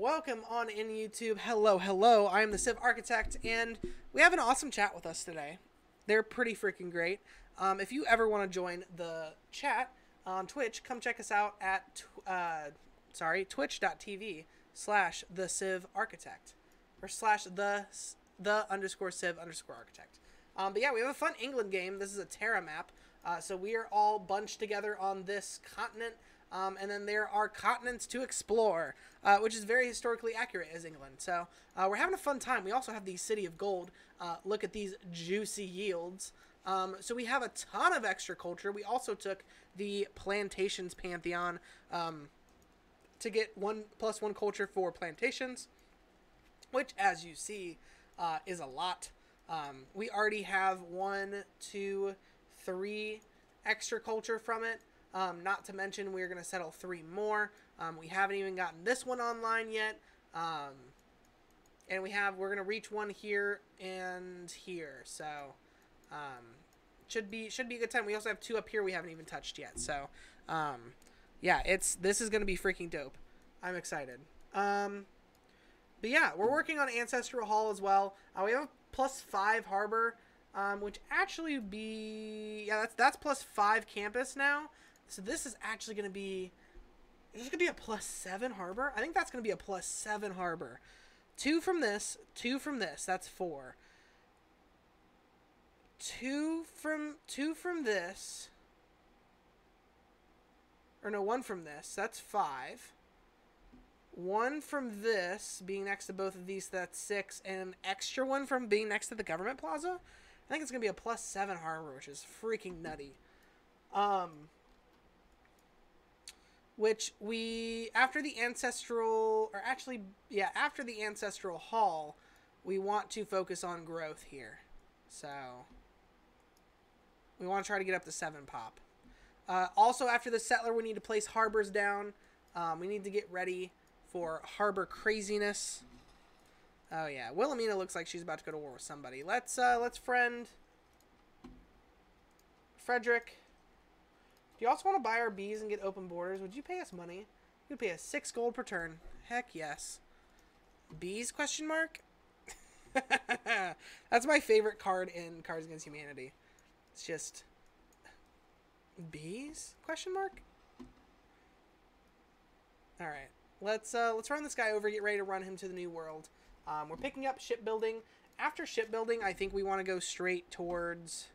welcome on in YouTube. Hello, hello. I am the Civ Architect, and we have an awesome chat with us today. They're pretty freaking great. Um, if you ever want to join the chat on Twitch, come check us out at uh, sorry twitch.tv slash the Civ Architect or slash the the underscore Civ underscore Architect. Um, but yeah, we have a fun England game. This is a Terra map, uh, so we are all bunched together on this continent. Um, and then there are continents to explore, uh, which is very historically accurate as England. So uh, we're having a fun time. We also have the City of Gold. Uh, look at these juicy yields. Um, so we have a ton of extra culture. We also took the plantations pantheon um, to get one plus one culture for plantations, which, as you see, uh, is a lot. Um, we already have one, two, three extra culture from it. Um, not to mention, we're going to settle three more. Um, we haven't even gotten this one online yet. Um, and we have, we're going to reach one here and here. So, um, should be, should be a good time. We also have two up here we haven't even touched yet. So, um, yeah, it's, this is going to be freaking dope. I'm excited. Um, but yeah, we're working on Ancestral Hall as well. Uh, we have a plus five harbor, which actually be, yeah, that's, that's plus five campus now. So this is actually going to be. this Is going to be a plus seven harbor? I think that's going to be a plus seven harbor. Two from this, two from this. That's four. Two from two from this. Or no, one from this. That's five. One from this being next to both of these. That's six, and an extra one from being next to the government plaza. I think it's gonna be a plus seven harbor, which is freaking nutty. Um which we after the ancestral or actually yeah after the ancestral hall we want to focus on growth here. So we want to try to get up to seven pop. Uh, also after the settler we need to place harbors down. Um, we need to get ready for harbor craziness. Oh yeah. Wilhelmina looks like she's about to go to war with somebody. Let's uh, let's friend frederick do you also want to buy our bees and get open borders? Would you pay us money? You'd pay us six gold per turn. Heck yes. Bees? Question mark. That's my favorite card in Cards Against Humanity. It's just bees? Question mark. All right, let's uh, let's run this guy over. Get ready to run him to the new world. Um, we're picking up shipbuilding. After shipbuilding, I think we want to go straight towards.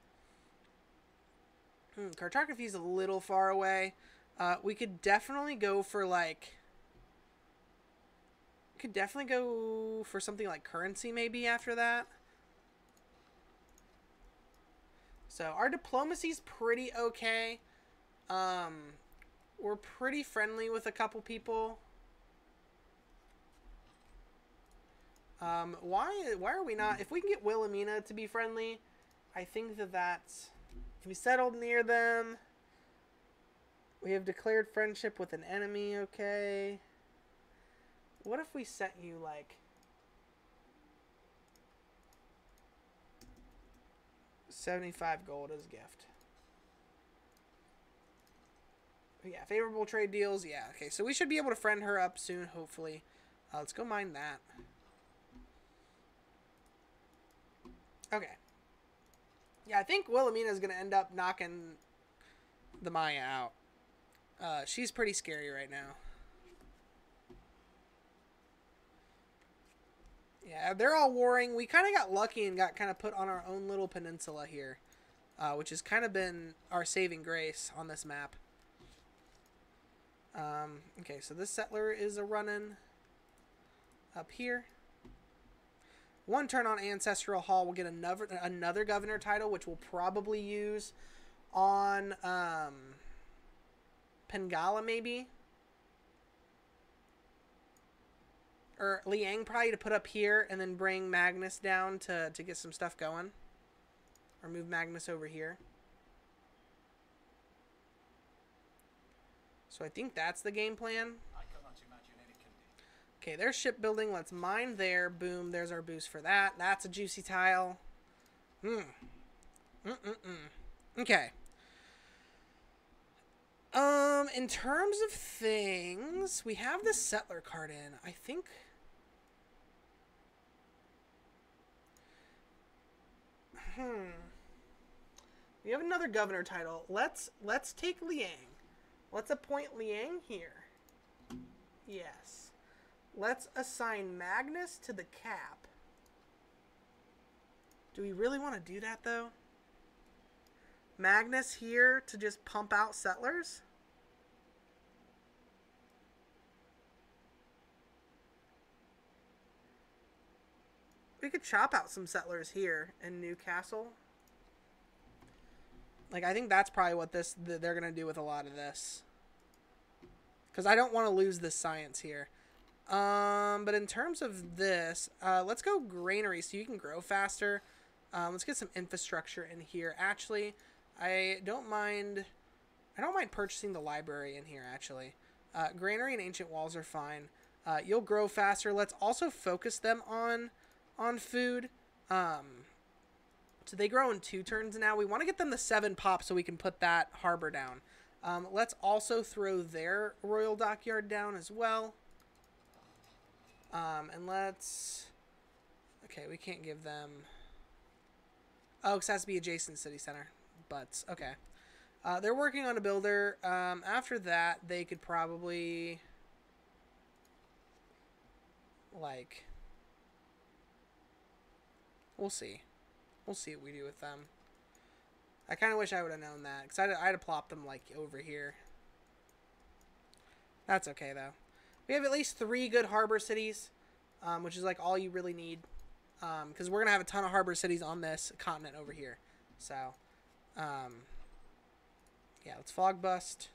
Hmm, cartography is a little far away. Uh, we could definitely go for like. Could definitely go for something like currency maybe after that. So our diplomacy's pretty okay. Um, we're pretty friendly with a couple people. Um, why why are we not? If we can get Wilhelmina to be friendly, I think that that's can be settled near them. We have declared friendship with an enemy. Okay. What if we sent you like? Seventy-five gold as a gift. Yeah, favorable trade deals. Yeah, okay. So we should be able to friend her up soon, hopefully. Uh, let's go mine that. Okay. Yeah, I think Wilhelmina is going to end up knocking the Maya out. Uh, she's pretty scary right now. Yeah, they're all warring. We kind of got lucky and got kind of put on our own little peninsula here, uh, which has kind of been our saving grace on this map. Um, okay, so this settler is a running up here. One turn on Ancestral Hall, we'll get another another governor title, which we'll probably use on um, Pingala, maybe. Or Liang probably to put up here and then bring Magnus down to, to get some stuff going. Or move Magnus over here. So I think that's the game plan. Okay, there's shipbuilding. Let's mine there. Boom. There's our boost for that. That's a juicy tile. Hmm. Mm-mm-mm. Okay. Um, in terms of things, we have the settler card in. I think. Hmm. We have another governor title. Let's let's take Liang. Let's appoint Liang here. Yes. Let's assign Magnus to the cap. Do we really want to do that though? Magnus here to just pump out settlers? We could chop out some settlers here in Newcastle. Like I think that's probably what this they're gonna do with a lot of this. Because I don't want to lose this science here. Um, but in terms of this, uh, let's go granary so you can grow faster. Um, let's get some infrastructure in here. Actually, I don't mind. I don't mind purchasing the library in here. Actually, uh, granary and ancient walls are fine. Uh, you'll grow faster. Let's also focus them on on food. Um, so they grow in two turns now. We want to get them the seven pop so we can put that harbor down. Um, let's also throw their royal dockyard down as well. Um, and let's... Okay, we can't give them... Oh, because it has to be adjacent city center. But, okay. Uh, they're working on a builder. Um, after that, they could probably... Like... We'll see. We'll see what we do with them. I kind of wish I would have known that. Because I'd, I'd have plopped them, like, over here. That's okay, though. We have at least three good harbor cities, um, which is, like, all you really need. Because um, we're going to have a ton of harbor cities on this continent over here. So, um, yeah, let's fog bust.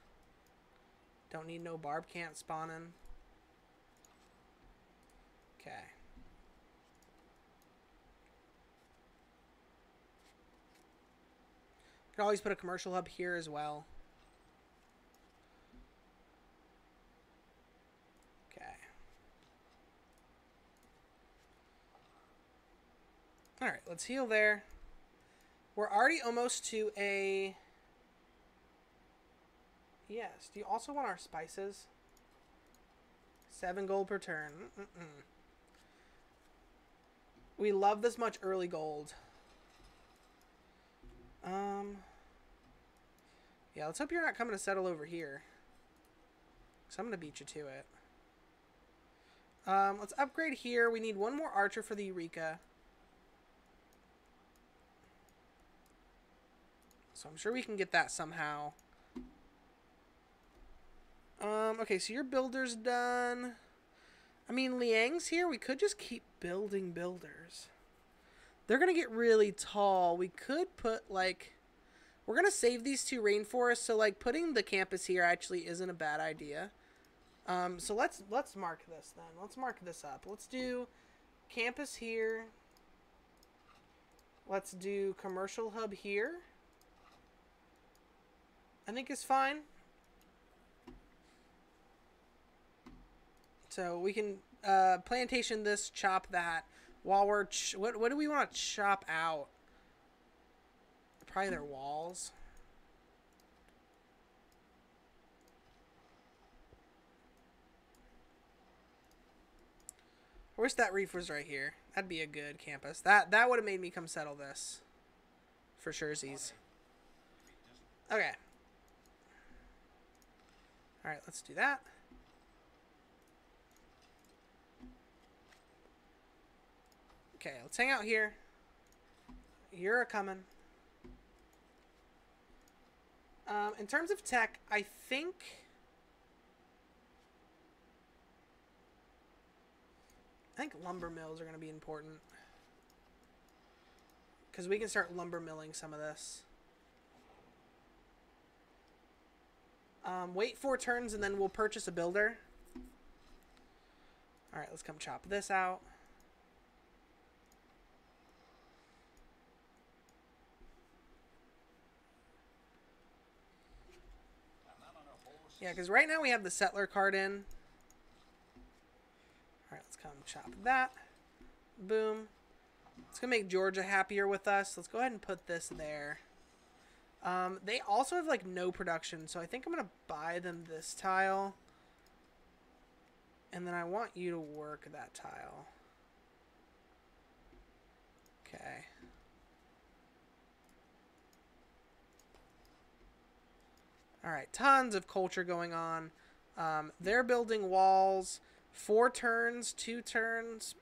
Don't need no barb camp spawning. Okay. Could always put a commercial hub here as well. Okay. Alright, let's heal there. We're already almost to a... Yes. Do you also want our spices? Seven gold per turn. Mm -mm. We love this much early gold. Um... Yeah, let's hope you're not coming to settle over here. Because I'm going to beat you to it. Um, let's upgrade here. We need one more archer for the Eureka. So I'm sure we can get that somehow. Um, okay, so your builder's done. I mean, Liang's here. We could just keep building builders. They're going to get really tall. We could put, like... We're going to save these two rainforests, so, like, putting the campus here actually isn't a bad idea. Um, so let's let's mark this then. Let's mark this up. Let's do campus here. Let's do commercial hub here. I think is fine. So we can uh, plantation this, chop that. While we're what what do we want to chop out? Probably their walls. I wish that reef was right here. That'd be a good campus. That that would have made me come settle this. For surezies. Okay. Alright, let's do that. Okay, let's hang out here. You're a coming. Um, in terms of tech, I think... I think lumber mills are going to be important. Because we can start lumber milling some of this. Um, wait four turns and then we'll purchase a builder. Alright, let's come chop this out. Yeah, because right now we have the settler card in. Alright, let's come chop that. Boom. It's going to make Georgia happier with us. Let's go ahead and put this there. Um, they also have like no production, so I think I'm gonna buy them this tile. And then I want you to work that tile. Okay. All right, tons of culture going on. Um, they're building walls. Four turns, two turns.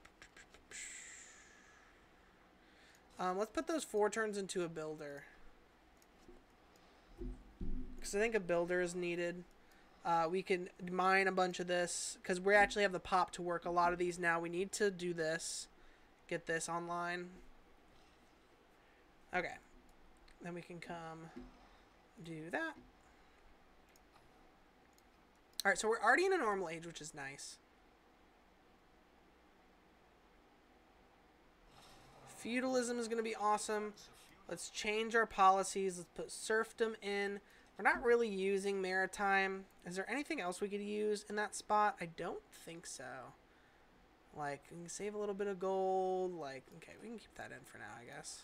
Um, let's put those four turns into a builder. Because I think a builder is needed. Uh, we can mine a bunch of this. Because we actually have the pop to work a lot of these now. We need to do this. Get this online. Okay. Then we can come do that. Alright, so we're already in a normal age, which is nice. Feudalism is going to be awesome. Let's change our policies. Let's put serfdom in. We're not really using maritime. Is there anything else we could use in that spot? I don't think so. Like, we can save a little bit of gold. Like, okay, we can keep that in for now, I guess.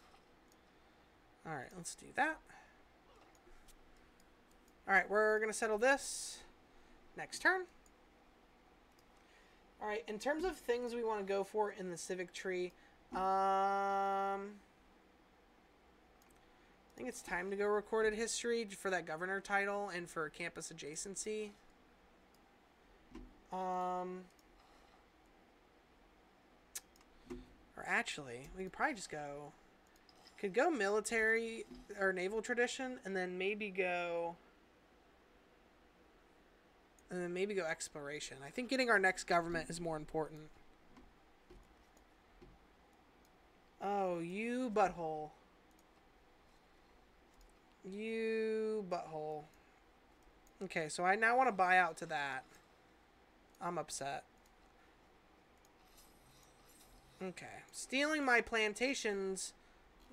Alright, let's do that. Alright, we're going to settle this next turn. Alright, in terms of things we want to go for in the civic tree, um, I think it's time to go recorded history for that governor title and for campus adjacency. Um, or actually, we could probably just go. Could go military or naval tradition, and then maybe go. And then maybe go exploration. I think getting our next government is more important. Oh, you butthole. You butthole. Okay, so I now want to buy out to that. I'm upset. Okay. Stealing my plantations,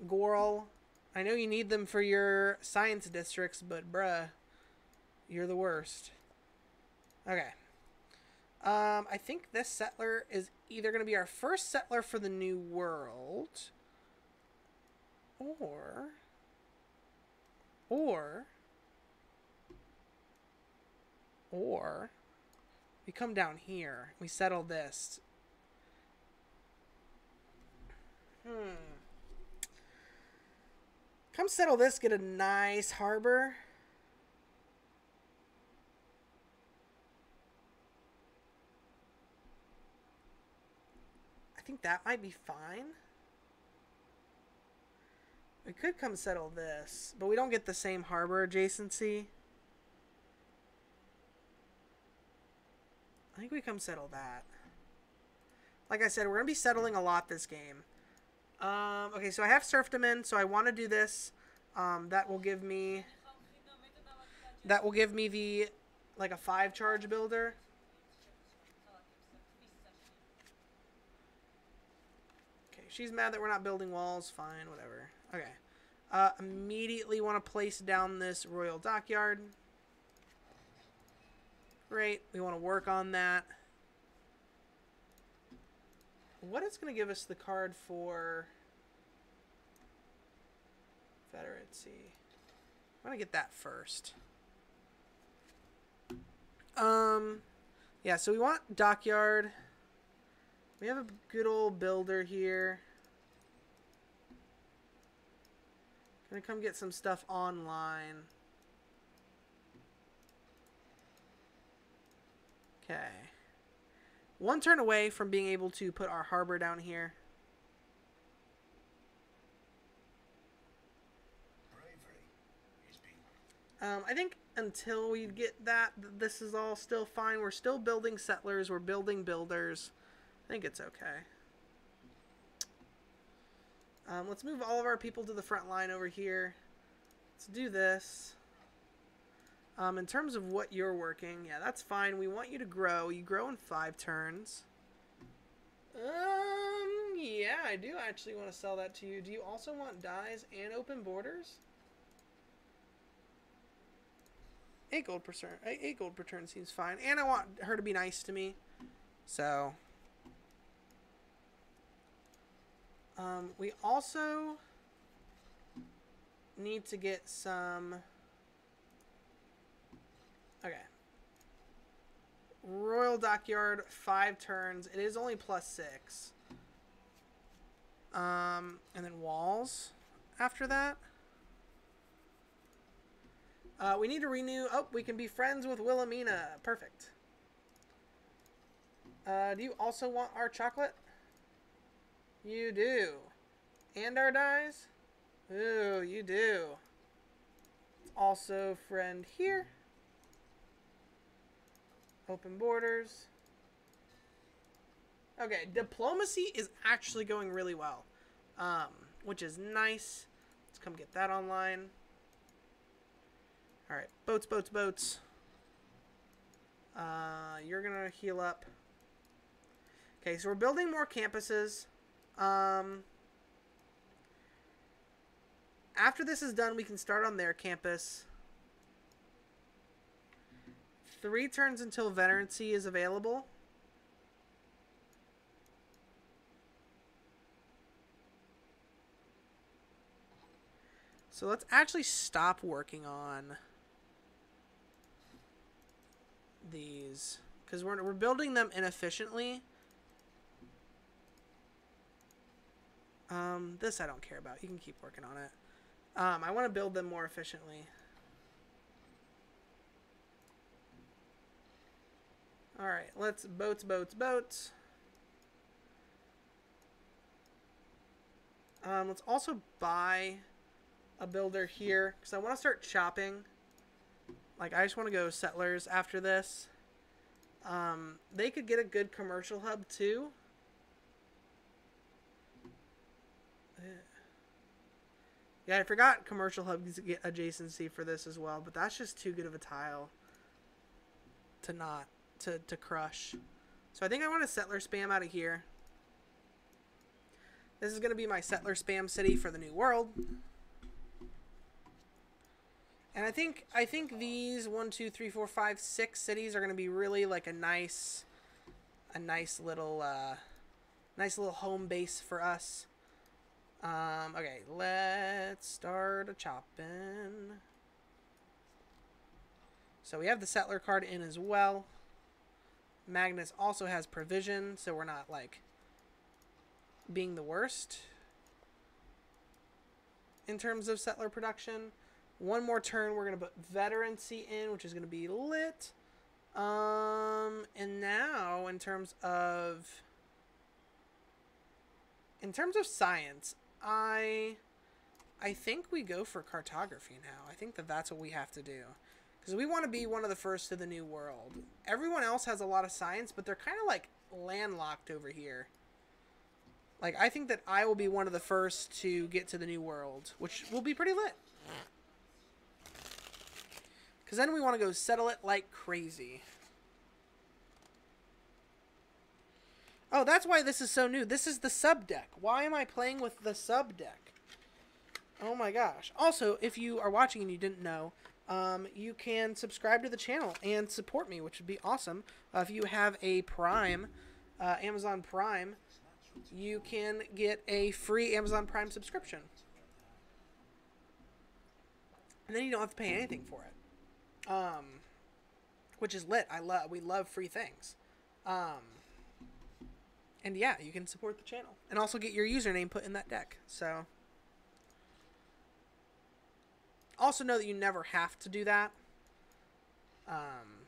Goral. I know you need them for your science districts, but bruh, you're the worst. Okay. Um, I think this settler is either going to be our first settler for the new world, or, or, or, we come down here. We settle this. Hmm. Come settle this, get a nice harbor. I think that might be fine. We could come settle this, but we don't get the same harbor adjacency. I think we come settle that. Like I said, we're going to be settling a lot this game. Um, okay, so I have serfdom in, so I want to do this. Um, that will give me... That will give me the, like, a five charge builder. Okay, she's mad that we're not building walls. Fine, whatever. Okay. Uh, immediately want to place down this royal dockyard. Great. We want to work on that. What is going to give us the card for Confederacy? I'm going to get that first. Um, yeah, so we want dockyard. We have a good old builder here. Gonna come get some stuff online. Okay. One turn away from being able to put our harbor down here. Um, I think until we get that, this is all still fine. We're still building settlers. We're building builders. I think it's okay. Um, let's move all of our people to the front line over here. Let's do this. Um, in terms of what you're working, yeah, that's fine. We want you to grow. You grow in five turns. Um, yeah, I do actually want to sell that to you. Do you also want dyes and open borders? Eight gold per turn. Eight gold per turn seems fine, and I want her to be nice to me. So um, we also need to get some. Okay. Royal Dockyard, five turns. It is only plus six. Um, and then walls after that. Uh, we need to renew. Oh, we can be friends with Wilhelmina. Perfect. Uh, do you also want our chocolate? You do. And our dyes? Ooh, you do. Also friend here. Open borders. Okay, diplomacy is actually going really well, um, which is nice. Let's come get that online. All right, boats, boats, boats. Uh, you're gonna heal up. Okay, so we're building more campuses. Um, after this is done, we can start on their campus. Three turns until veterancy is available. So let's actually stop working on these because we're, we're building them inefficiently. Um, this I don't care about. You can keep working on it. Um, I want to build them more efficiently. Alright, let's boats, boats, boats. Um, let's also buy a builder here because I want to start chopping. Like, I just want to go settlers after this. Um, they could get a good commercial hub too. Yeah, I forgot commercial hubs adjacency for this as well, but that's just too good of a tile to not to to crush. So I think I want to settler spam out of here. This is going to be my settler spam city for the new world. And I think I think these one, two, three, four, five, six cities are going to be really like a nice, a nice little, uh, nice little home base for us. Um, okay, let's start a chopping. So we have the settler card in as well. Magnus also has provision, so we're not like being the worst in terms of settler production. One more turn, we're gonna put veterancy in, which is gonna be lit. Um, and now in terms of in terms of science, I I think we go for cartography now. I think that that's what we have to do. Because we want to be one of the first to the new world. Everyone else has a lot of science, but they're kind of like landlocked over here. Like, I think that I will be one of the first to get to the new world, which will be pretty lit. Because then we want to go settle it like crazy. Oh, that's why this is so new. This is the sub deck. Why am I playing with the sub deck? Oh my gosh. Also, if you are watching and you didn't know, um, you can subscribe to the channel and support me, which would be awesome. Uh, if you have a Prime, uh, Amazon Prime, you can get a free Amazon Prime subscription. And then you don't have to pay anything for it. Um, which is lit. I love we love free things. Um, and yeah, you can support the channel and also get your username put in that deck. So also know that you never have to do that. Um,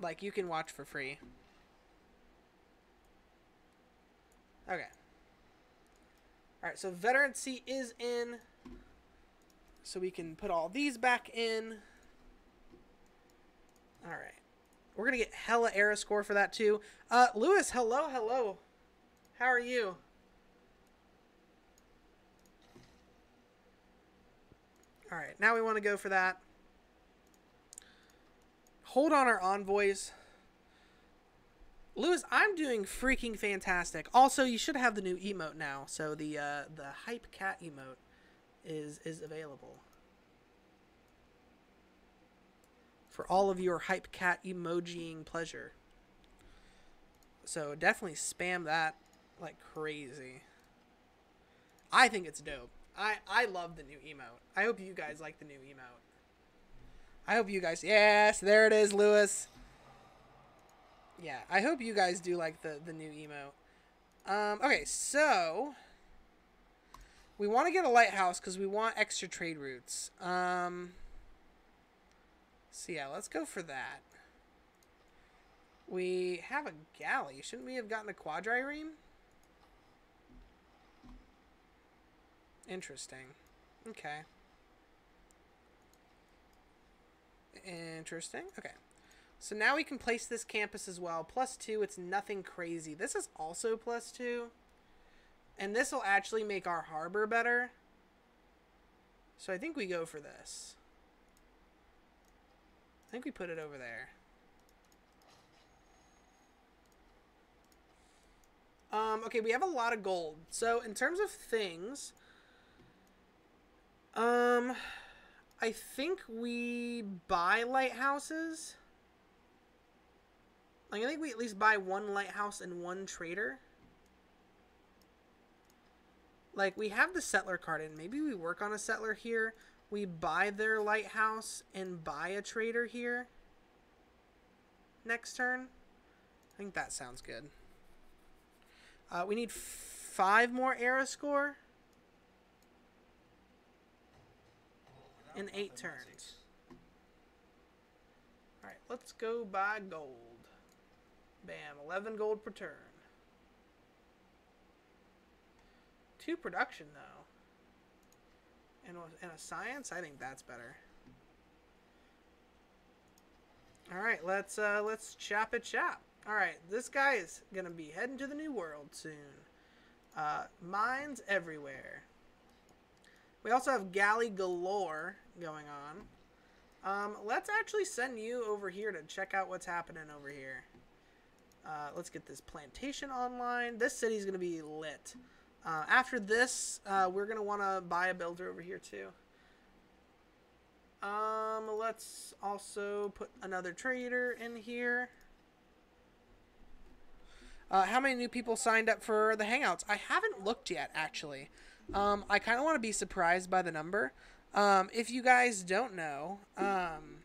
like you can watch for free. Okay. All right, so veterancy is in. So we can put all these back in. All right. We're going to get hella era score for that too. Uh, Lewis, hello, hello. How are you? All right, now we want to go for that. Hold on our envoys. Lewis, I'm doing freaking fantastic. Also, you should have the new emote now. So the uh, the hype cat emote is is available. For all of your hype cat emojiing pleasure. So definitely spam that like crazy. I think it's dope. I I love the new emote. I hope you guys like the new emote. I hope you guys. Yes, there it is, Lewis. Yeah, I hope you guys do like the the new emote. Um, okay, so we want to get a lighthouse because we want extra trade routes. Um, so yeah, let's go for that. We have a galley. Shouldn't we have gotten a quadrireme? Interesting. Okay. Interesting. Okay. So now we can place this campus as well. Plus two, it's nothing crazy. This is also plus two. And this will actually make our harbor better. So I think we go for this. I think we put it over there. Um, okay, we have a lot of gold. So in terms of things, um, I think we buy lighthouses. Like, I think we at least buy one lighthouse and one trader. Like, we have the settler card in. Maybe we work on a settler here. We buy their lighthouse and buy a trader here. Next turn. I think that sounds good. Uh, we need five more era score. In eight turns. Alright, let's go buy gold. Bam, 11 gold per turn. Two production, though. And a, and a science? I think that's better. Alright, let's, uh, let's chop it chop. Alright, this guy is to be heading to the new world soon. Uh, mines everywhere. We also have galley galore going on. Um, let's actually send you over here to check out what's happening over here. Uh, let's get this plantation online. This city's to be lit. Uh, after this, uh, we're going to want to buy a builder over here too. Um, let's also put another trader in here. Uh, how many new people signed up for the Hangouts? I haven't looked yet, actually. Um, I kind of want to be surprised by the number. Um, if you guys don't know, um,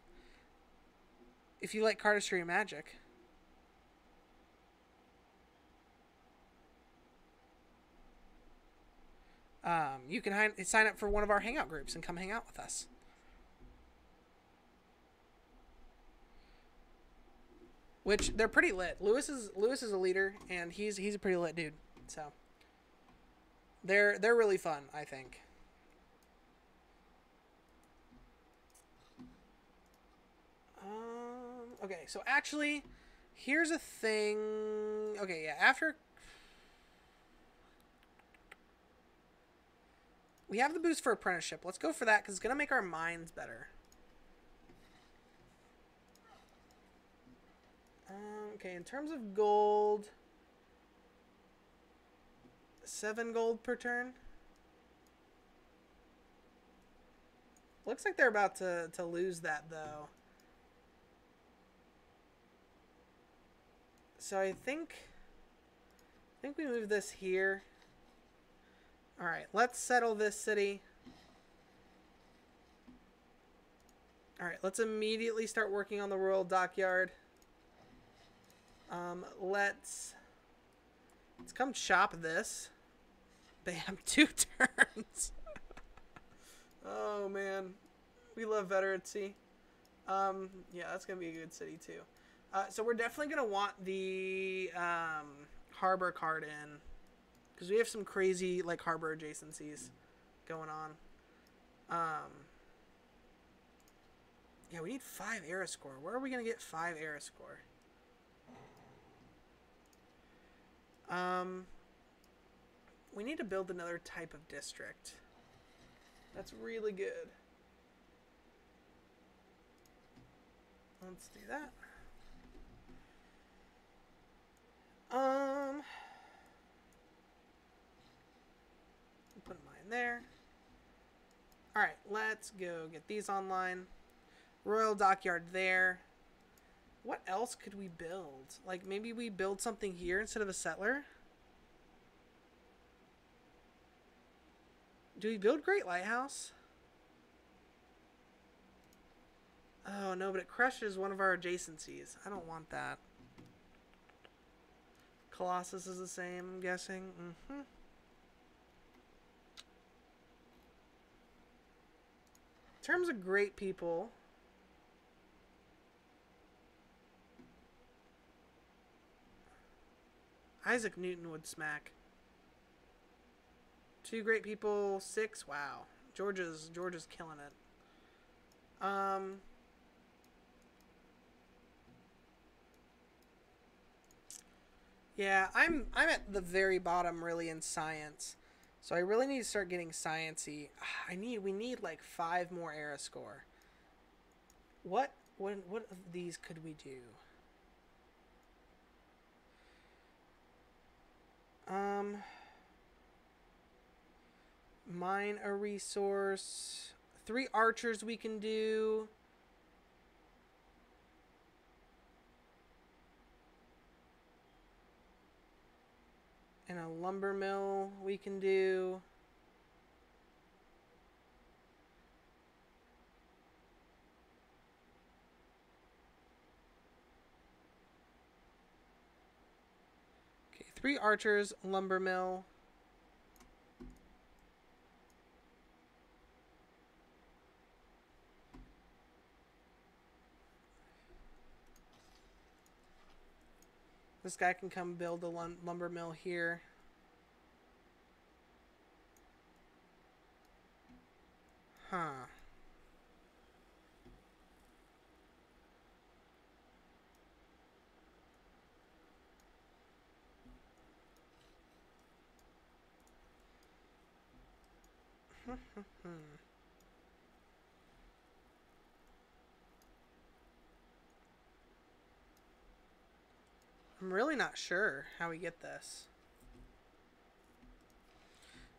if you like cardistry magic, um, you can hi- sign up for one of our hangout groups and come hang out with us. Which they're pretty lit. Lewis is Lewis is a leader, and he's he's a pretty lit dude. So they're they're really fun, I think. Um, okay, so actually, here's a thing. Okay, yeah, after we have the boost for apprenticeship, let's go for that because it's gonna make our minds better. Um, okay, in terms of gold, seven gold per turn. Looks like they're about to, to lose that though. So I think I think we move this here. All right, let's settle this city. All right, let's immediately start working on the royal dockyard. Um, let's let's come chop this. Bam, two turns. oh man, we love veterancy. Um, yeah, that's gonna be a good city too. Uh, so we're definitely gonna want the um, harbor card in because we have some crazy like harbor adjacencies going on. Um, yeah, we need five era score. Where are we gonna get five era score? Um, we need to build another type of district. That's really good. Let's do that. Um, there. All right, let's go get these online. Royal Dockyard there. What else could we build? Like maybe we build something here instead of a settler? do we build Great Lighthouse? Oh no, but it crushes one of our adjacencies. I don't want that. Colossus is the same, I'm guessing. Mm-hmm. In terms of great people, Isaac Newton would smack. Two great people, six. Wow, Georgia's Georgia's killing it. Um. Yeah, I'm I'm at the very bottom really in science. So I really need to start getting sciency. I need we need like five more era score. What what what of these could we do? Um mine a resource. Three archers we can do. And a lumber mill we can do. Okay, three archers, lumber mill. This guy can come build a lumber mill here. Huh. Hmm, hmm, hmm. I'm really not sure how we get this.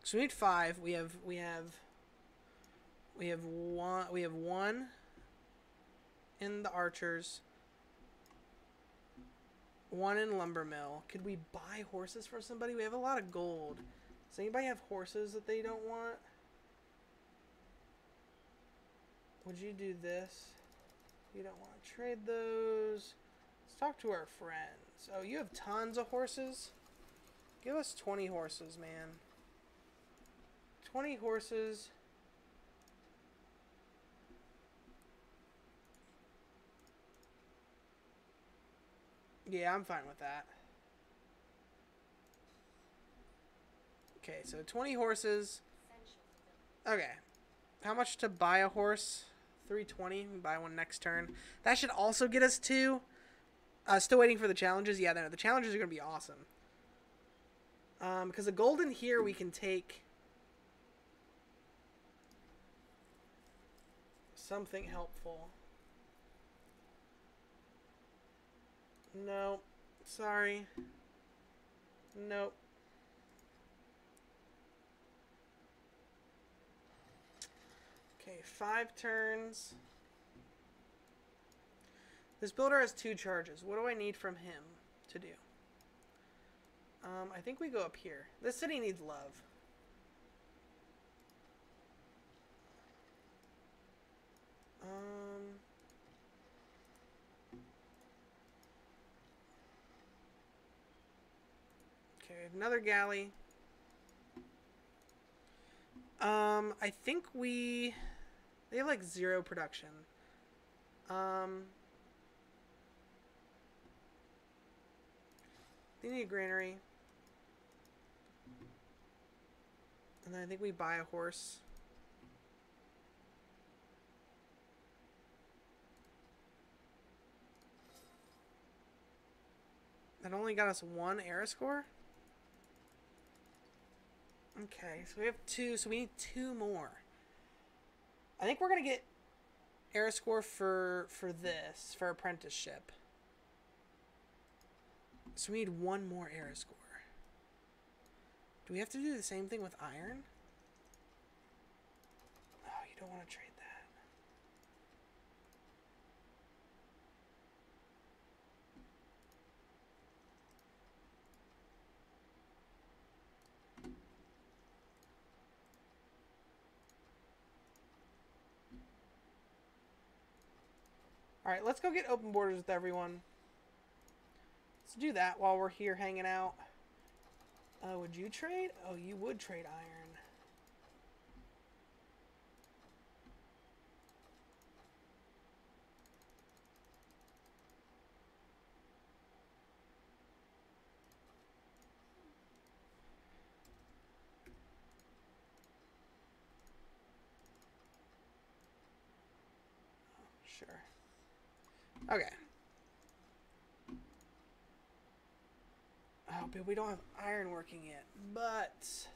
So we need five. We have we have we have one we have one in the archers. One in lumber mill. Could we buy horses for somebody? We have a lot of gold. Does anybody have horses that they don't want? Would you do this? You don't want to trade those. Let's talk to our friends. Oh, you have tons of horses? Give us 20 horses, man. 20 horses. Yeah, I'm fine with that. Okay, so 20 horses. Okay. How much to buy a horse? 320. Buy one next turn. That should also get us two. Uh, still waiting for the challenges. Yeah, no, the challenges are going to be awesome. Um, because the golden here we can take something helpful. No. Sorry. Nope. Okay, five turns. This builder has two charges. What do I need from him to do? Um, I think we go up here. This city needs love. Um... Okay, another galley. Um, I think we... They have like zero production. Um... They need a granary. And then I think we buy a horse. That only got us one era score? Okay, so we have two, so we need two more. I think we're gonna get era score for for this, for apprenticeship. So we need one more era score. Do we have to do the same thing with iron? Oh, you don't want to trade that. All right, let's go get open borders with everyone. Do that while we're here hanging out. Uh, would you trade? Oh, you would trade iron. Sure. Okay. Oh, but we don't have iron working yet. But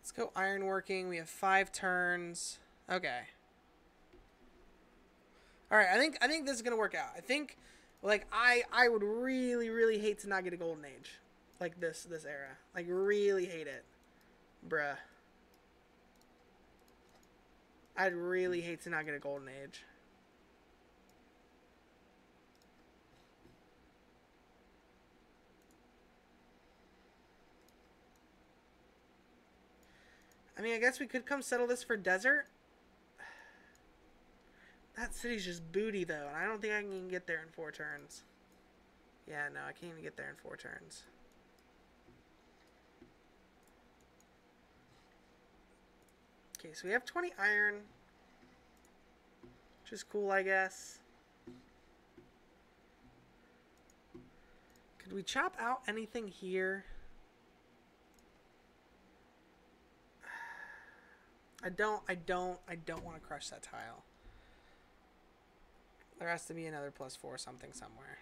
let's go iron working. We have five turns. Okay. All right. I think I think this is gonna work out. I think like I I would really really hate to not get a golden age like this this era. Like really hate it. Bruh. I'd really hate to not get a golden age. I mean, I guess we could come settle this for desert. That city's just booty, though, and I don't think I can get there in four turns. Yeah, no, I can't even get there in four turns. Okay, so we have 20 iron. Which is cool, I guess. Could we chop out anything here? I don't, I don't, I don't want to crush that tile. There has to be another plus four something somewhere.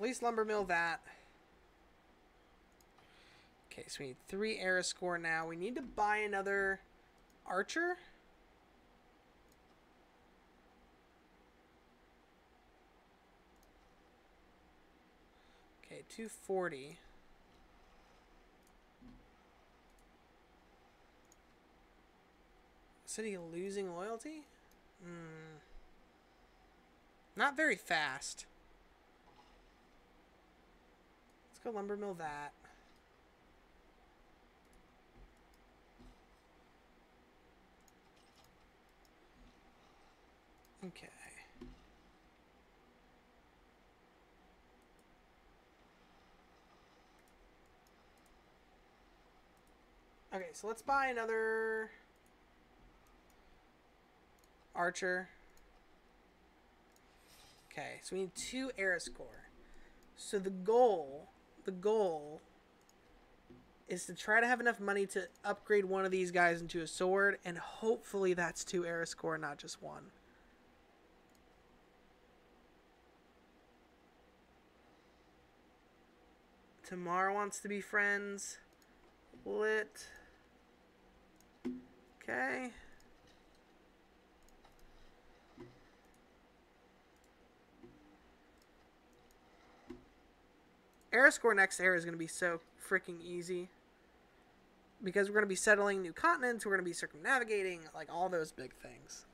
At least lumber mill that. Okay, so we need three era score now. We need to buy another archer. Okay, 240. City losing loyalty? Hmm. Not very fast. Let's go lumber mill that. Okay. Okay, so let's buy another archer. Okay, so we need two era score. So the goal, the goal is to try to have enough money to upgrade one of these guys into a sword, and hopefully that's two era score, not just one. Tamar wants to be friends. Lit. Okay. Era score next era is going to be so freaking easy. Because we're going to be settling new continents, we're going to be circumnavigating, like all those big things.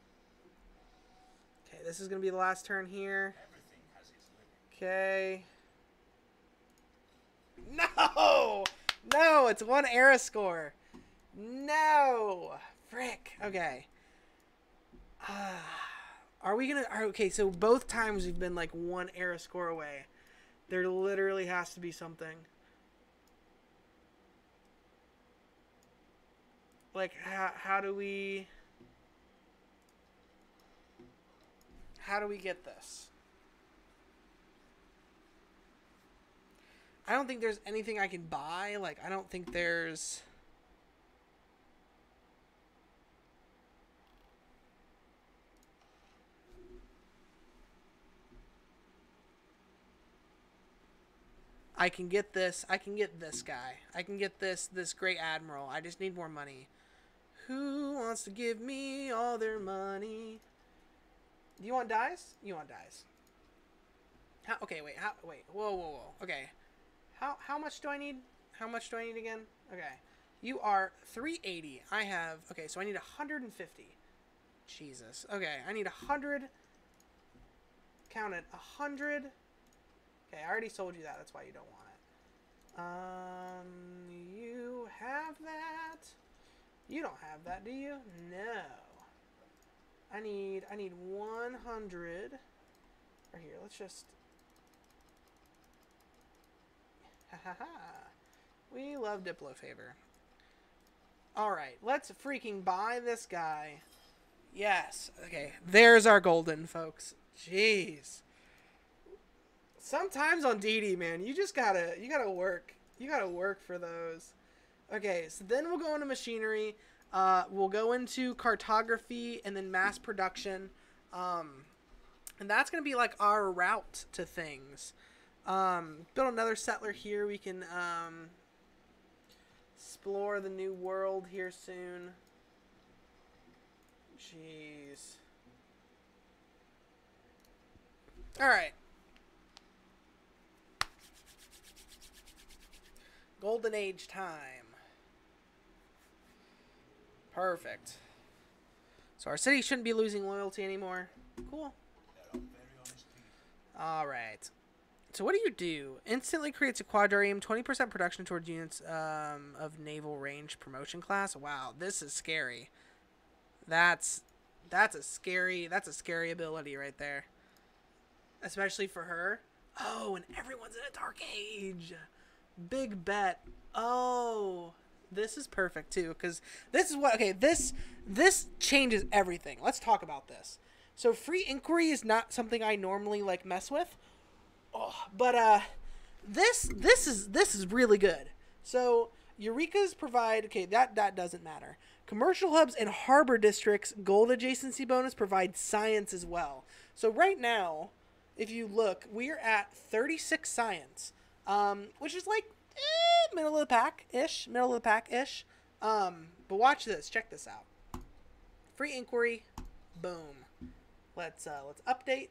Okay, this is going to be the last turn here. Okay. No! No, it's one era score. No! Frick. Okay. Uh, are we gonna... Are, okay, so both times we've been like one era score away. There literally has to be something. Like, how, how do we... How do we get this? I don't think there's anything I can buy. Like, I don't think there's. I can get this. I can get this guy. I can get this this great admiral. I just need more money. Who wants to give me all their money? Do you want dyes? You want dyes. How, okay, wait. How, wait. Whoa, whoa, whoa. Okay. How how much do I need? How much do I need again? Okay. You are 380. I have. Okay, so I need 150. Jesus. Okay, I need 100. Count it. 100. Okay, I already sold you that. That's why you don't want it. Um, you have that. You don't have that, do you? No. I need I need 100. Or here, let's just Ha ha ha. We love Diplo favor. Alright, let's freaking buy this guy. Yes. Okay, there's our golden, folks. Jeez. Sometimes on DD, man, you just gotta you gotta work. You gotta work for those. Okay, so then we'll go into machinery. Uh, we'll go into cartography and then mass production. Um, and that's gonna be like our route to things. Um, build another settler here. We can um, explore the new world here soon. Jeez. All right. Golden Age time. Perfect. So our city shouldn't be losing loyalty anymore. Cool. All right. So what do you do? Instantly creates a quadrireme, 20% production towards units um, of naval range promotion class. Wow, this is scary. That's that's a scary that's a scary ability right there. Especially for her. Oh, and everyone's in a dark age. Big bet. Oh, this is perfect too cuz this is what okay, this this changes everything. Let's talk about this. So free inquiry is not something I normally like mess with Oh, but uh, this this is this is really good. So Eurekas provide okay that that doesn't matter. Commercial hubs and harbor districts gold adjacency bonus provide science as well. So right now, if you look, we're at 36 science, um, which is like eh, middle of the pack ish, middle of the pack ish. Um, but watch this, check this out. Free inquiry, boom. Let's uh, let's update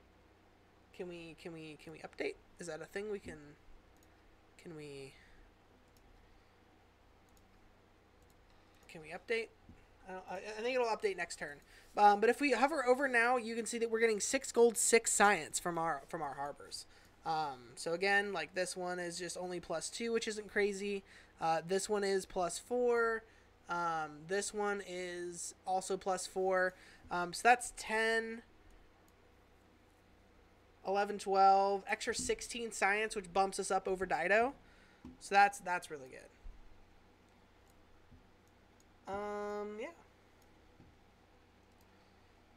can we can we can we update? Is that a thing we can can we can we update? I, think it'll update next turn. Um, but if we hover over now, you can see that we're getting six gold, six science from our from our harbors. Um, so again, like this one is just only plus two, which isn't crazy. Uh, this one is plus four. Um, this one is also plus four. Um, so that's ten. 11, 12, extra 16 science, which bumps us up over Dido. So that's that's really good. Um, yeah.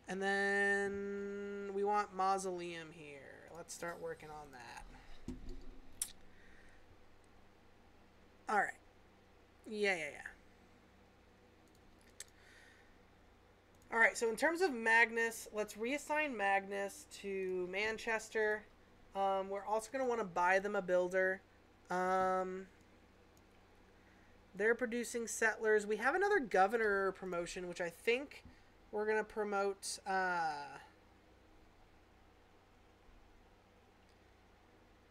And then we want mausoleum here. Let's start working on that. All right. Yeah, yeah, yeah. All right, so in terms of Magnus, let's reassign Magnus to Manchester. Um, we're also going to want to buy them a builder. Um, they're producing settlers. We have another governor promotion, which I think we're going to promote. Uh,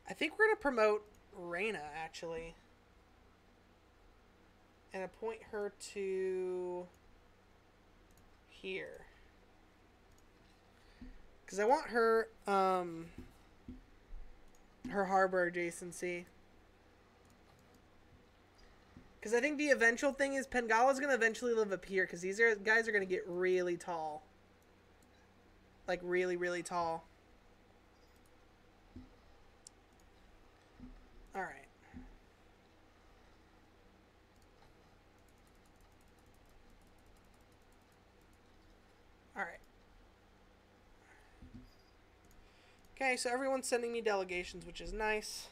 I think we're to promote Reyna, actually. And appoint her to here. Because I want her, um, her harbor adjacency. Because I think the eventual thing is Pingala's going to eventually live up here. Because these are, guys are going to get really tall. Like, really, really tall. Alright. Okay, so everyone's sending me delegations, which is nice.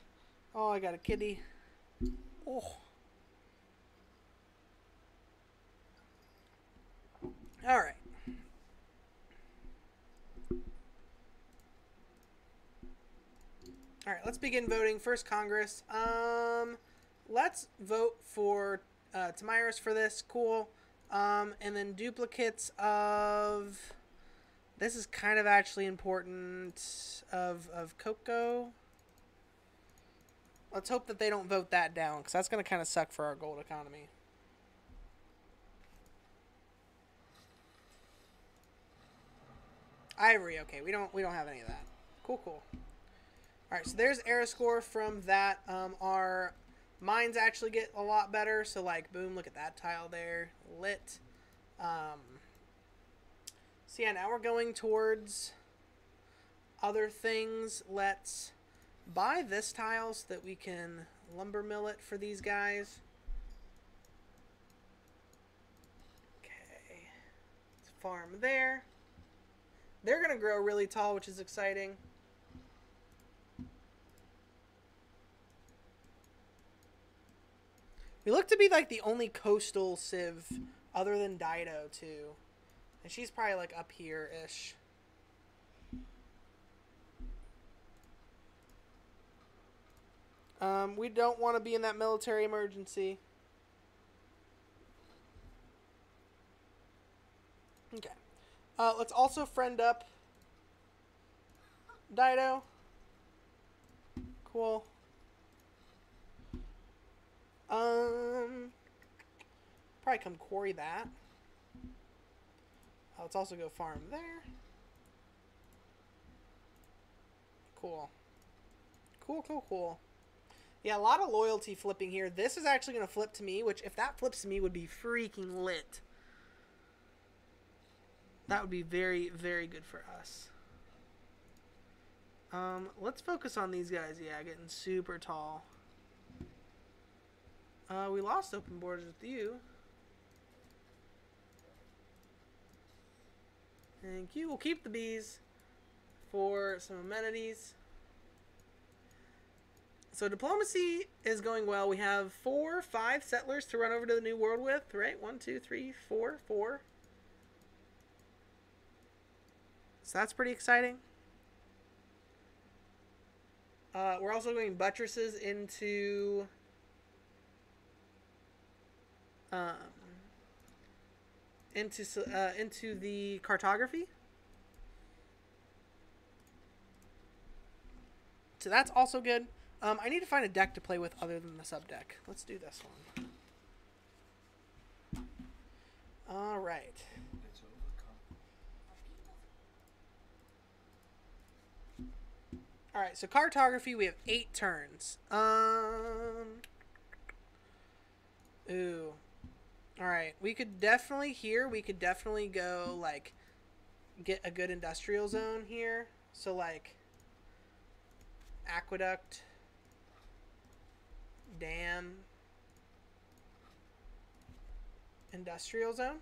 Oh, I got a kitty. Oh. All right. All right, let's begin voting. First Congress. Um, let's vote for uh, Tomyris for this. Cool. Um, and then duplicates of this is kind of actually important of of Coco. Let's hope that they don't vote that down, because that's going to kind of suck for our gold economy. Ivory, okay, we don't we don't have any of that. Cool, cool. All right, so there's era score from that. Um, our mines actually get a lot better. So like, boom, look at that tile there, lit. Um, so yeah, now we're going towards other things. Let's buy this tile so that we can lumber mill it for these guys. Okay, let's farm there. They're going to grow really tall, which is exciting. We look to be like the only coastal civ other than Dido too. And she's probably like up here ish. Um, we don't want to be in that military emergency. Okay. Uh, let's also friend up Dido. Cool. Um, probably come quarry that. Let's also go farm there. Cool. Cool, cool, cool. Yeah, a lot of loyalty flipping here. This is actually going to flip to me, which if that flips to me would be freaking lit. That would be very, very good for us. Um, let's focus on these guys. Yeah, getting super tall. Uh, we lost open borders with you. Thank you. We'll keep the bees for some amenities. So diplomacy is going well. We have four, five settlers to run over to the new world with, right? One, two, three, four, four. So that's pretty exciting. Uh, we're also going buttresses into um, into uh, into the cartography. So that's also good. Um, I need to find a deck to play with other than the sub deck. Let's do this one. All right. All right, so cartography, we have eight turns. Um, ooh. All right, we could definitely here. We could definitely go like get a good industrial zone here. So like aqueduct, dam, industrial zone.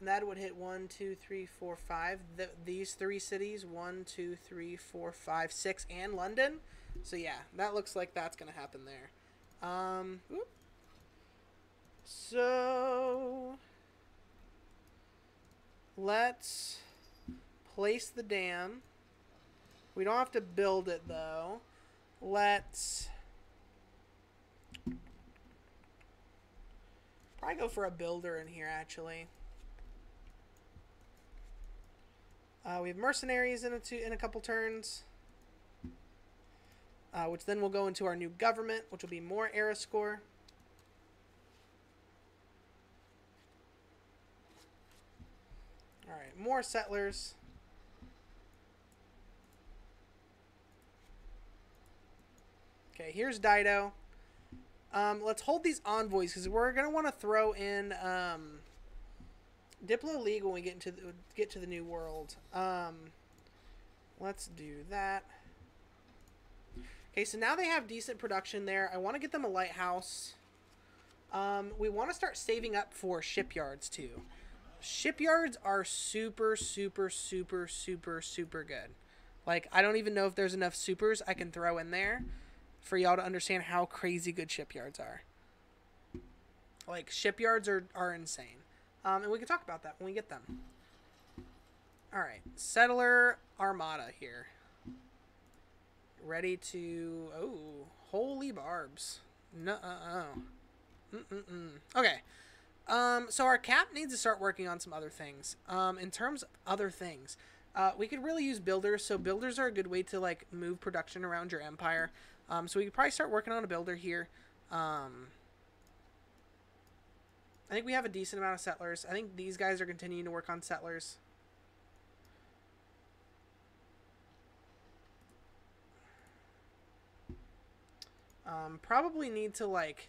And that would hit one, two, three, four, five. The, these three cities one, two, three, four, five, six, and London. So yeah, that looks like that's gonna happen there. Um, whoop. So let's place the dam. We don't have to build it though. Let's probably go for a builder in here actually. Uh, we have mercenaries in a two, in a couple turns, uh, which then will go into our new government, which will be more era All right, more settlers. Okay, here's Dido. Um, let's hold these envoys because we're gonna want to throw in um, Diplo League when we get into the, get to the new world. Um, let's do that. Okay, so now they have decent production there. I want to get them a lighthouse. Um, we want to start saving up for shipyards too. Shipyards are super, super, super, super, super good. Like, I don't even know if there's enough supers I can throw in there for y'all to understand how crazy good shipyards are. Like, shipyards are, are insane. Um, and we can talk about that when we get them. All right, settler armada here. Ready to oh, holy barbs. No, uh, uh. Mm-mm-mm. Okay. Um, so our cap needs to start working on some other things. Um, in terms of other things, uh, we could really use builders. So builders are a good way to like move production around your empire. Um, so we could probably start working on a builder here. Um, I think we have a decent amount of settlers. I think these guys are continuing to work on settlers. Um, probably need to like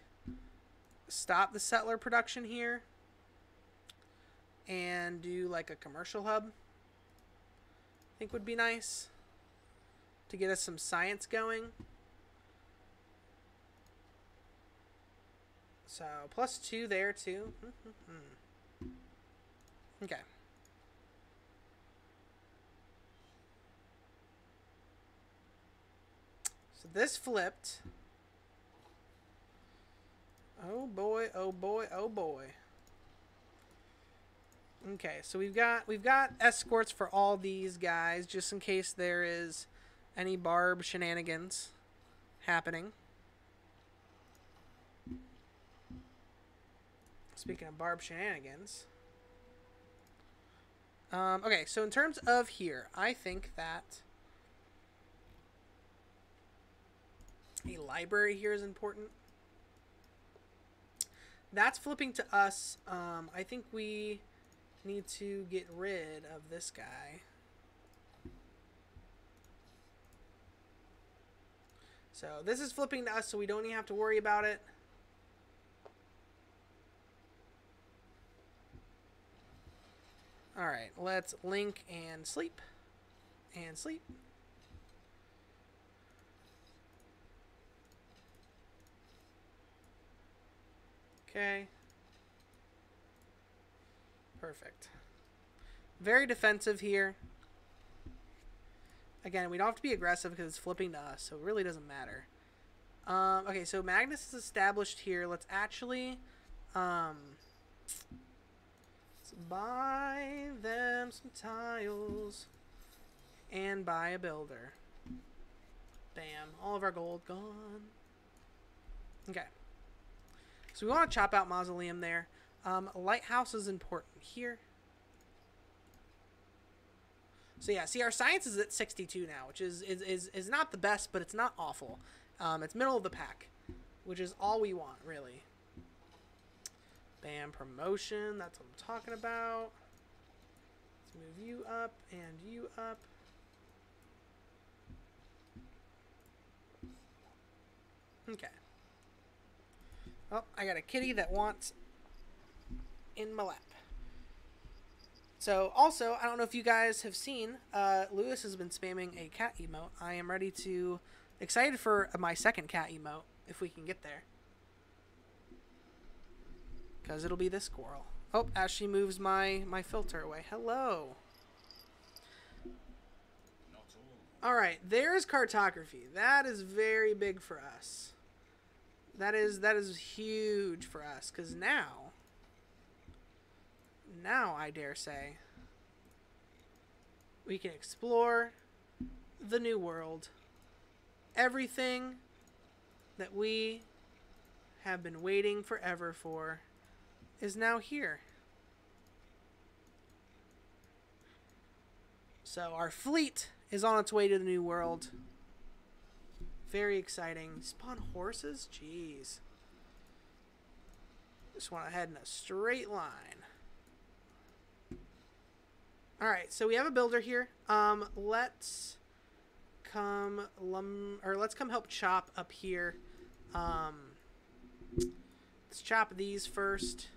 stop the settler production here and do like a commercial hub. I think would be nice to get us some science going. So plus two there too. okay. So this flipped. Oh boy, oh boy, oh boy. Okay, so we've got we've got escorts for all these guys just in case there is any barb shenanigans happening. Speaking of barb shenanigans. Um, okay, so in terms of here, I think that a library here is important. That's flipping to us. Um, I think we need to get rid of this guy. So this is flipping to us, so we don't even have to worry about it. Alright, let's link and sleep. And sleep. Okay. Perfect. Very defensive here. Again, we don't have to be aggressive because it's flipping to us, so it really doesn't matter. Um, okay, so Magnus is established here. Let's actually um, let's buy them some tiles and buy a builder. Bam. All of our gold gone. Okay. So we want to chop out Mausoleum there. Um, lighthouse is important here. So yeah, see our science is at 62 now, which is is, is, is not the best, but it's not awful. Um, it's middle of the pack, which is all we want, really. Bam, promotion, that's what I'm talking about. Let's move you up and you up. Okay. Oh, I got a kitty that wants in my lap. So, also, I don't know if you guys have seen, uh, Lewis has been spamming a cat emote. I am ready to, excited for my second cat emote, if we can get there. Because it'll be this squirrel. Oh, as she moves my, my filter away. Hello. Alright, there's cartography. That is very big for us. That is that is huge for us because now, now I dare say, we can explore the new world. Everything that we have been waiting forever for is now here. So our fleet is on its way to the new world. Very exciting. Spawn horses? Jeez. Just want to head in a straight line. Alright, so we have a builder here. Um, let's come lum or let's come help chop up here. Um, let's chop these first.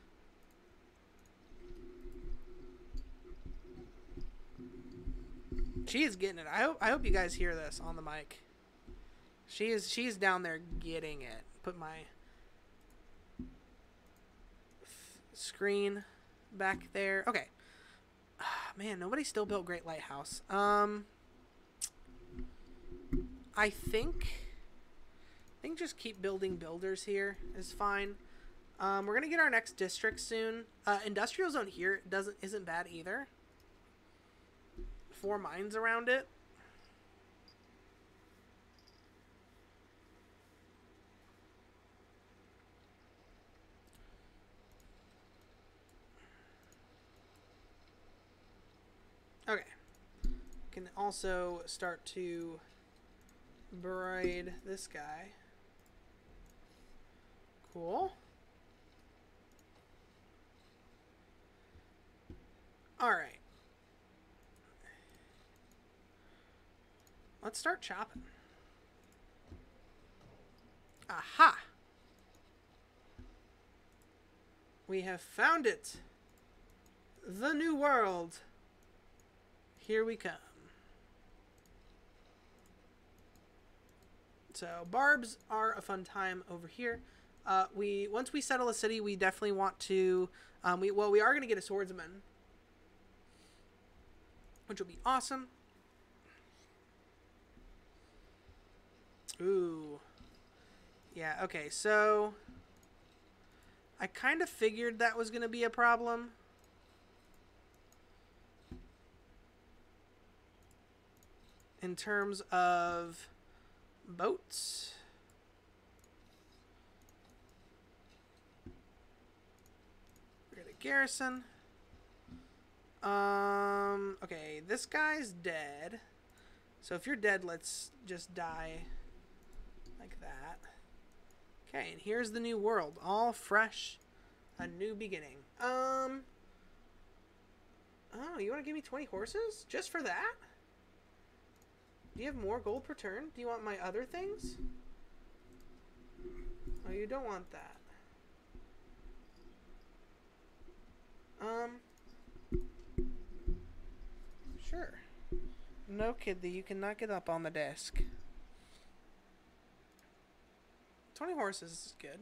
She is getting it. I hope I hope you guys hear this on the mic. She is she's down there getting it. Put my screen back there. Okay. man, nobody still built Great Lighthouse. Um I think I think just keep building builders here is fine. Um, we're gonna get our next district soon. Uh, industrial zone here doesn't isn't bad either. Four mines around it. Okay. Can also start to braid this guy. Cool. All right. Let's start chopping. Aha! We have found it. The new world. Here we come. So barbs are a fun time over here. Uh, we once we settle a city, we definitely want to. Um, we well, we are going to get a swordsman, which will be awesome. Ooh. Yeah, okay, so I kind of figured that was going to be a problem. In terms of boats. We're at a garrison. Um, okay, this guy's dead. So if you're dead, let's just die like that. Okay, and here's the new world, all fresh, a new beginning. Um, oh, you want to give me 20 horses just for that? Do you have more gold per turn? Do you want my other things? Oh, you don't want that. Um, sure. No, kid, you cannot get up on the desk. 20 horses is good.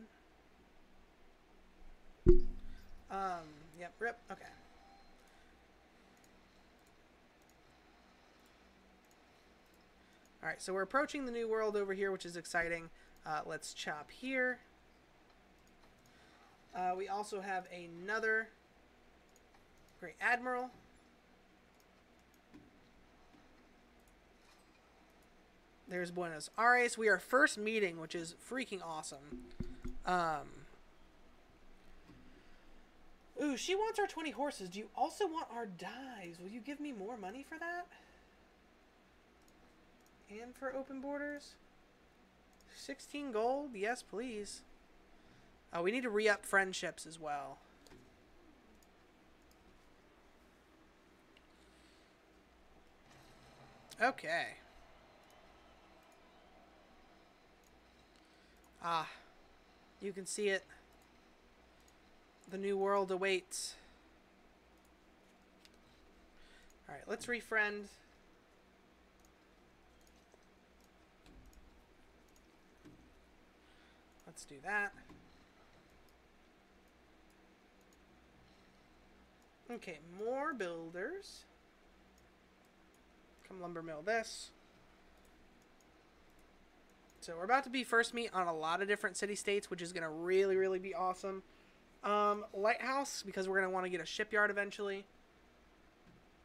Um, yep, rip, okay. Alright, so we're approaching the new world over here, which is exciting. Uh, let's chop here. Uh, we also have another Great Admiral. There's Buenos Aires. We are first meeting, which is freaking awesome. Um, ooh, she wants our 20 horses. Do you also want our dyes? Will you give me more money for that? And for open borders? 16 gold? Yes, please. Oh, we need to re-up friendships as well. Okay. Ah, you can see it. The new world awaits. Alright, let's refriend. Let's do that. Okay, more builders. Come lumber mill this. So we're about to be first meet on a lot of different city states, which is going to really, really be awesome. Um, lighthouse, because we're going to want to get a shipyard eventually.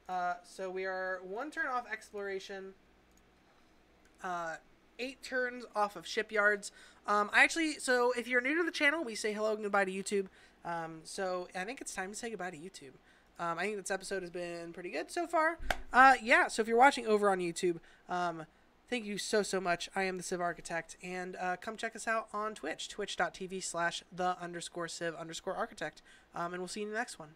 Uh, so we are one turn off exploration, uh, eight turns off of shipyards. Um, I actually, so if you're new to the channel, we say hello and goodbye to YouTube. Um, so I think it's time to say goodbye to YouTube. Um, I think this episode has been pretty good so far. Uh, yeah, so if you're watching over on YouTube, um, Thank you so, so much. I am the Civ Architect, and uh, come check us out on Twitch, twitch.tv slash the underscore Civ underscore Architect. Um, and we'll see you in the next one.